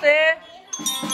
谁？